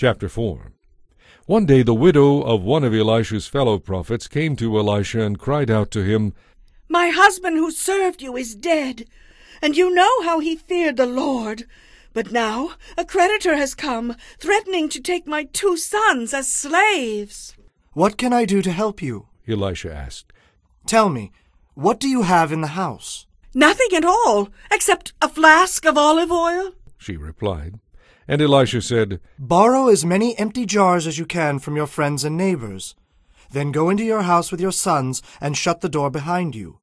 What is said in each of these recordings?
Chapter 4 One day the widow of one of Elisha's fellow prophets came to Elisha and cried out to him, My husband who served you is dead, and you know how he feared the Lord. But now a creditor has come, threatening to take my two sons as slaves. What can I do to help you? Elisha asked. Tell me, what do you have in the house? Nothing at all, except a flask of olive oil. She replied. And Elisha said, Borrow as many empty jars as you can from your friends and neighbors. Then go into your house with your sons and shut the door behind you.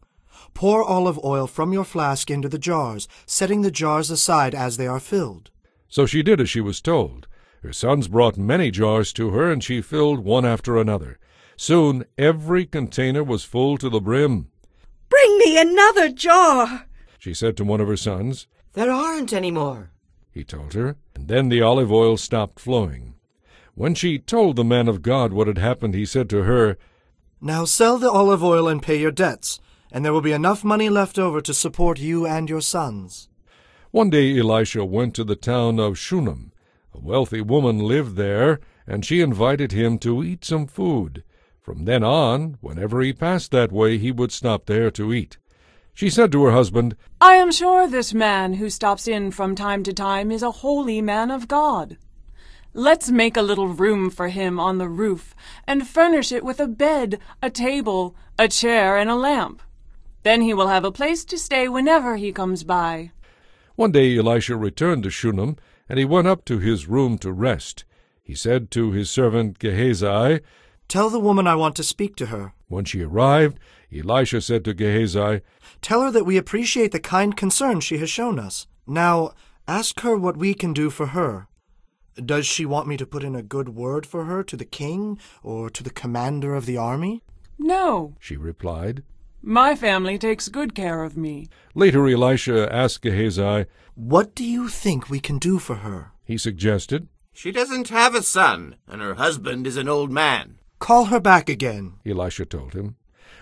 Pour olive oil from your flask into the jars, setting the jars aside as they are filled. So she did as she was told. Her sons brought many jars to her, and she filled one after another. Soon every container was full to the brim. Bring me another jar, she said to one of her sons. There aren't any more, he told her, and then the olive oil stopped flowing. When she told the man of God what had happened, he said to her, Now sell the olive oil and pay your debts, and there will be enough money left over to support you and your sons. One day Elisha went to the town of Shunem. A wealthy woman lived there, and she invited him to eat some food. From then on, whenever he passed that way, he would stop there to eat. She said to her husband, I am sure this man who stops in from time to time is a holy man of God. Let's make a little room for him on the roof, and furnish it with a bed, a table, a chair, and a lamp. Then he will have a place to stay whenever he comes by. One day Elisha returned to Shunem, and he went up to his room to rest. He said to his servant Gehazi, Tell the woman I want to speak to her. When she arrived, Elisha said to Gehazi, Tell her that we appreciate the kind concern she has shown us. Now, ask her what we can do for her. Does she want me to put in a good word for her to the king or to the commander of the army? No, she replied. My family takes good care of me. Later Elisha asked Gehazi, What do you think we can do for her? He suggested. She doesn't have a son, and her husband is an old man. Call her back again, Elisha told him.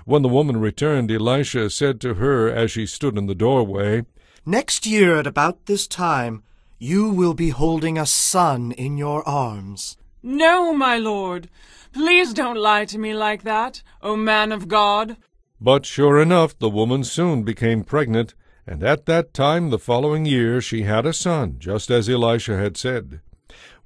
When the woman returned, Elisha said to her as she stood in the doorway, Next year at about this time, you will be holding a son in your arms. No, my lord. Please don't lie to me like that, O man of God. But sure enough, the woman soon became pregnant, and at that time the following year she had a son, just as Elisha had said.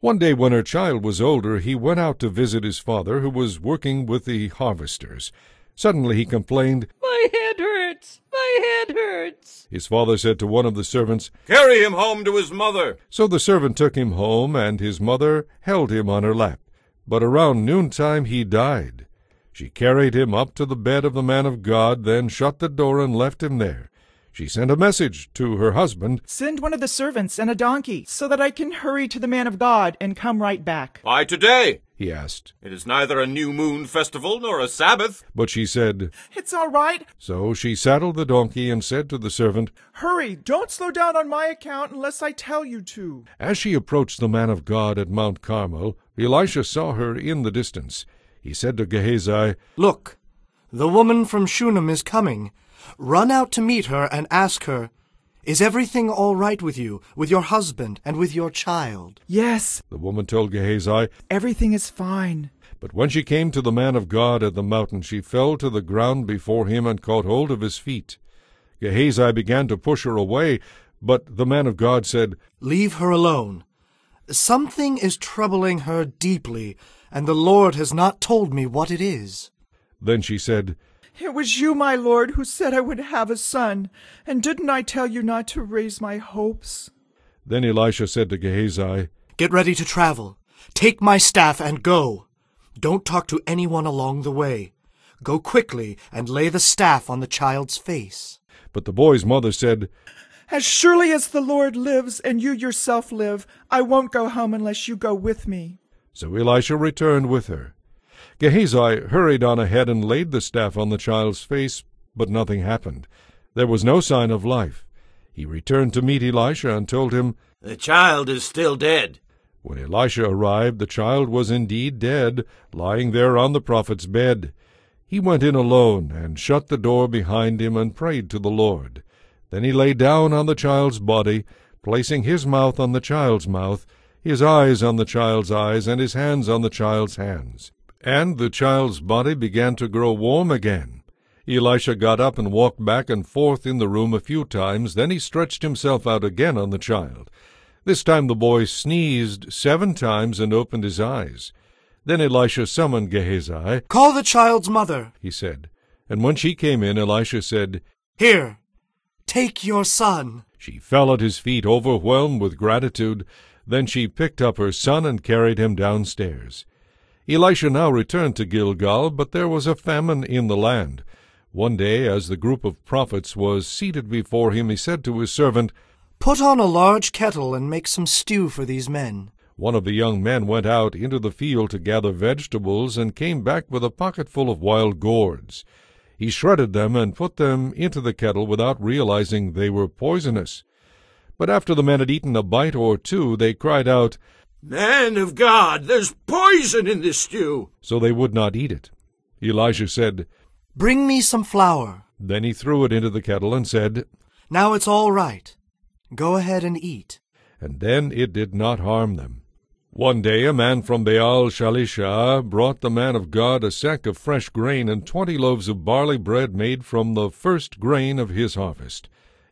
One day when her child was older, he went out to visit his father, who was working with the harvesters. Suddenly he complained, My head hurts! My head hurts! His father said to one of the servants, Carry him home to his mother. So the servant took him home, and his mother held him on her lap. But around noontime he died. She carried him up to the bed of the man of God, then shut the door and left him there. She sent a message to her husband Send one of the servants and a donkey, so that I can hurry to the man of God and come right back. Why today? he asked. It is neither a new moon festival nor a Sabbath. But she said, It's all right. So she saddled the donkey and said to the servant, Hurry, don't slow down on my account unless I tell you to. As she approached the man of God at Mount Carmel, Elisha saw her in the distance. He said to Gehazi, Look, the woman from Shunem is coming. Run out to meet her and ask her, Is everything all right with you, with your husband, and with your child? Yes, the woman told Gehazi. everything is fine. But when she came to the man of God at the mountain, she fell to the ground before him and caught hold of his feet. Gehazi began to push her away, but the man of God said, Leave her alone. Something is troubling her deeply, and the Lord has not told me what it is. Then she said, It was you, my lord, who said I would have a son, and didn't I tell you not to raise my hopes? Then Elisha said to Gehazi, Get ready to travel. Take my staff and go. Don't talk to anyone along the way. Go quickly and lay the staff on the child's face. But the boy's mother said, As surely as the Lord lives and you yourself live, I won't go home unless you go with me. So Elisha returned with her. Gehazi hurried on ahead and laid the staff on the child's face, but nothing happened. There was no sign of life. He returned to meet Elisha and told him, The child is still dead. When Elisha arrived, the child was indeed dead, lying there on the prophet's bed. He went in alone, and shut the door behind him, and prayed to the Lord. Then he lay down on the child's body, placing his mouth on the child's mouth. his eyes on the child's eyes, and his hands on the child's hands. And the child's body began to grow warm again. Elisha got up and walked back and forth in the room a few times, then he stretched himself out again on the child. This time the boy sneezed seven times and opened his eyes. Then Elisha summoned Gehazi. Call the child's mother. He said. And when she came in, Elisha said, Here, take your son. She fell at his feet, overwhelmed with gratitude. Then she picked up her son and carried him downstairs. Elisha now returned to Gilgal, but there was a famine in the land. One day, as the group of prophets was seated before him, he said to his servant, Put on a large kettle and make some stew for these men. One of the young men went out into the field to gather vegetables and came back with a pocketful of wild gourds. He shredded them and put them into the kettle without realizing they were poisonous. But after the men had eaten a bite or two, they cried out, Man of God, there's poison in this stew. So they would not eat it. Elisha said, Bring me some flour. Then he threw it into the kettle and said, Now it's all right. Go ahead and eat. And then it did not harm them. One day a man from Baal Shalisha brought the man of God a sack of fresh grain and twenty loaves of barley bread made from the first grain of his harvest.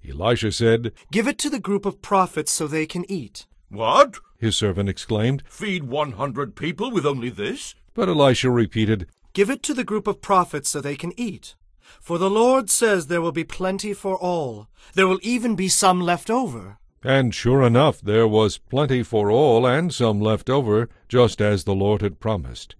Elisha said, Give it to the group of prophets so they can eat. What? His servant exclaimed. Feed one hundred people with only this? But Elisha repeated, Give it to the group of prophets so they can eat. For the Lord says there will be plenty for all. There will even be some left over. And sure enough, there was plenty for all and some left over, just as the Lord had promised.